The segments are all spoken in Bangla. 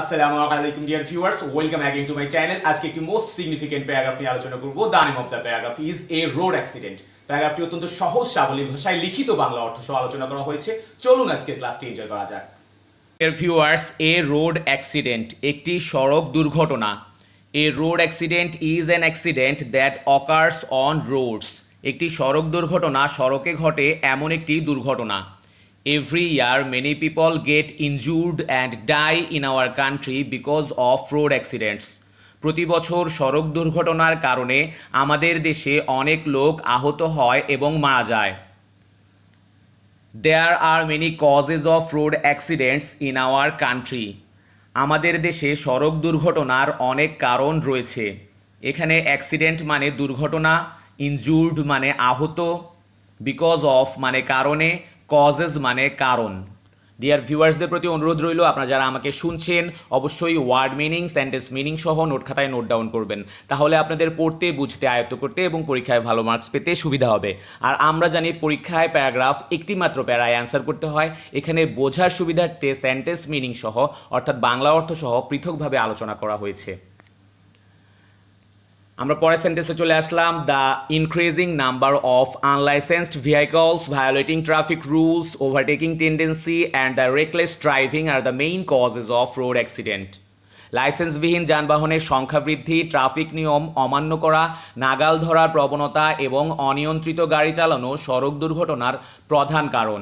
আসসালামু আলাইকুম dear viewers welcome again to my channel আজকে একটি মোস্ট সিগনিফিকেন্ট প্যারাগ্রাফ নিয়ে আলোচনা করব। The name of the paragraph is a road accident প্যারাগ্রাফটি অত্যন্ত সহজ, সাবলীল ভাষায় লিখিত বাংলা অর্থ সহ আলোচনা করা হয়েছে। চলুন আজকে ক্লাসটি এনজয় করা যাক। Dear viewers a road accident একটি সড়ক দুর্ঘটনা। A road accident is an accident that occurs on roads একটি সড়ক দুর্ঘটনা সড়কে ঘটে এমন একটি দুর্ঘটনা। Every year many people get injured and die in our country because of road accidents প্রতি বছর সড়ক দুর্ঘটনার কারণে আমাদের দেশে অনেক লোক আহত হয় এবং মারা যায়। There are many causes of road accidents in our country আমাদের দেশে সড়ক দুর্ঘটনার অনেক কারণ রয়েছে। এখানে অ্যাক্সিডেন্ট মানে দুর্ঘটনা ইনজুর্ড মানে আহত। বিকজ অফ মানে কারণে কজেস মানে কারণ। ডিয়ার ভিউয়ার্সদের প্রতি অনুরোধ রইল, আপনারা যারা আমাকে শুনছেন, অবশ্যই ওয়ার্ড মিনিং সেন্টেন্স মিনিং সহ নোট খাতায় নোট ডাউন করবেন। তাহলে আপনাদের পড়তে, বুঝতে, আয়ত্ত করতে এবং পরীক্ষায় ভালো মার্কস পেতে সুবিধা হবে। আর আমরা জানি পরীক্ষায় প্যারাগ্রাফ একটি মাত্র প্যারায় অ্যান্সার করতে হয়। এখানে বোঝার সুবিধার্থে সেন্টেন্স মিনিং সহ, অর্থাৎ বাংলা অর্থ সহ, পৃথকভাবে আলোচনা করা হয়েছে। আমরা পরের সেন্টেন্সে চলে আসলাম the increasing number of unlicensed vehicles violating traffic rules overtaking tendency and the reckless driving are the main causes of road accident লাইসেন্সবিহীন যানবাহনের সংখ্যা বৃদ্ধি ট্রাফিক নিয়ম অমান্য করা, নাগাল ধরার প্রবণতা এবং অনিয়ন্ত্রিত গাড়ি চালানো সড়ক দুর্ঘটনার প্রধান কারণ।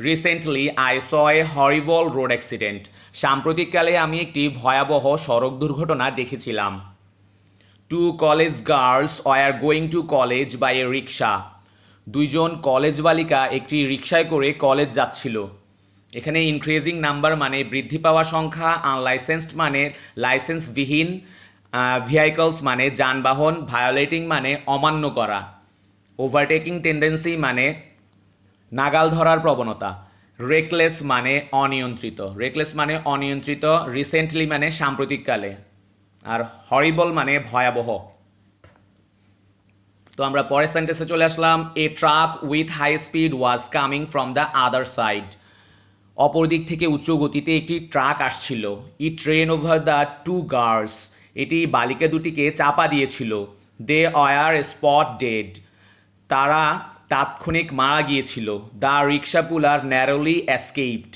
Recently I saw a horrible road accident সাম্প্রতিককালে আমি একটি ভয়াবহ সড়ক দুর্ঘটনা দেখেছিলাম। Two college girls were going to college by a rickshaw দুইজন কলেজ বালিকা একটি রিক্সায় করে কলেজ যাচ্ছিল। এখানে ইনক্রিজিং নাম্বার মানে বৃদ্ধি পাওয়া সংখ্যা আনলাইসেন্সড মানে লাইসেন্সবিহীন ভেহিকলস মানে যানবাহন ভায়োলেটিং মানে অমান্য করা। ওভারটেকিং টেন্ডেন্সি মানে নাগাল ধরার প্রবণতা। রেকলেস মানে অনিয়ন্ত্রিত। রেকলেস মানে অনিয়ন্ত্রিত রিসেন্টলি মানে সাম্প্রতিককালে। আর হরিবল মানে ভয়াবহ। তো আমরা পরের সেন্টেন্সে চলে আসলাম a truck with high speed was coming from the other side অপর দিক থেকে উচ্চ গতিতে একটি ট্রাক আসছিল। It ran over the two girls এটি বালিকা দুটিকে চাপা দিয়েছিল। দে অয়ার স্পট ডেড তারা তাৎক্ষণিক মারা গিয়েছিল। দ্য রিক্সা পুলার ন্যারোলি অ্যাসকেপড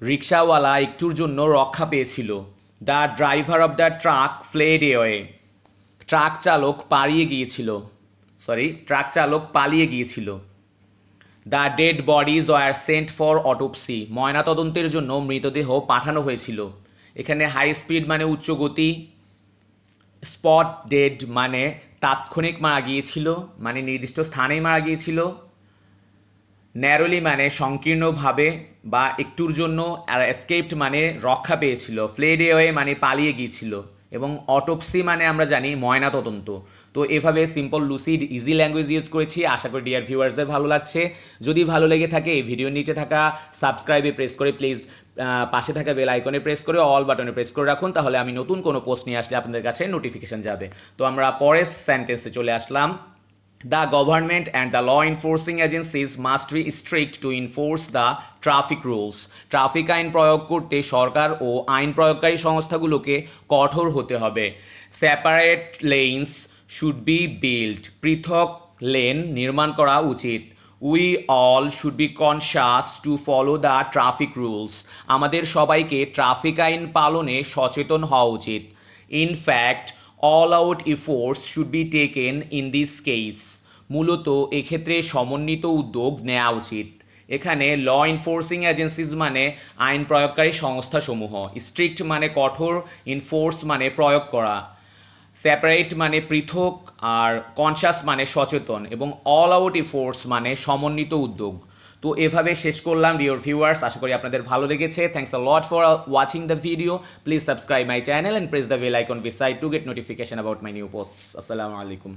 রিক্সাওয়ালা একটুর জন্য রক্ষা পেয়েছিল। The driver of the truck fled away truck চালক পালিয়ে গিয়েছিল। সরি ট্রাক চালক পালিয়ে গিয়েছিল। The dead bodies were sent for autopsy ময়নাতদন্তের জন্য মৃতদেহ পাঠানো হয়েছিল। এখানে হাই স্পিড মানে উচ্চ গতি স্পট ডেড মানে তাৎক্ষণিক মারা গিয়েছিল মানে নির্দিষ্ট স্থানেই মারা গিয়েছিল। ন্যারোলি মানে সংকীর্ণভাবে বা একটুর জন্য আর এসকেপড মানে রক্ষা পেয়েছিল ফ্লেড এওয়ে মানে পালিয়ে গিয়েছিল এবং অটোপসি মানে আমরা জানি ময়না তদন্ত। তো এভাবে simple lucid easy language use করেছি। আশা করি ডিয়ার ভিউয়ার্সদের ভালো লাগছে। যদি ভালো লেগে থাকে এই ভিডিওর নিচে থাকা সাবস্ক্রাইবে প্রেস করে প্লিজ পাশে থাকা বেল আইকনে প্রেস করে অল বাটনে প্রেস করে রাখুন, তাহলে আমি নতুন কোনো পোস্ট নিয়ে আসলে আপনাদের কাছে নোটিফিকেশন যাবে। তো আমরা পরের সেন্টেন্সে চলে আসলাম। The government and the law enforcing agencies must be strict to enforce the traffic rules. Traffic আইন প্রয়োগ করতে সরকার ও আইন প্রয়োগকারী সংস্থাগুলোকে কঠোর হতে হবে। Separate lanes should be build পৃথক লেন নির্মাণ করা উচিত। We all should be conscious to follow the traffic rules আমাদের সবাইকে ট্রাফিক আইন পালনে সচেতন হওয়া উচিত। In fact all out efforts should be taken in this case মূলত এক্ষেত্রে সমন্বিত উদ্যোগ নেওয়া উচিত। এখানে ল এনফোর্সিং এজেন্সিজ মানে আইন প্রয়োগকারী সংস্থাসমূহ। স্ট্রিক্ট মানে কঠোর ইনফোর্স মানে প্রয়োগ করা। সেপারেট মানে পৃথক, আর কনসাস মানে সচেতন। এবং অল আউট এফোর্টস মানে সমন্বিত উদ্যোগ। তো এভাবে শেষ করলাম ডিওর ভিউয়ার্স আশা করি আপনাদের ভালো লেগেছে। Thanks a lot for watching the video please subscribe my channel and press the bell icon beside to get notification about my new post আসসালামু আলাইকুম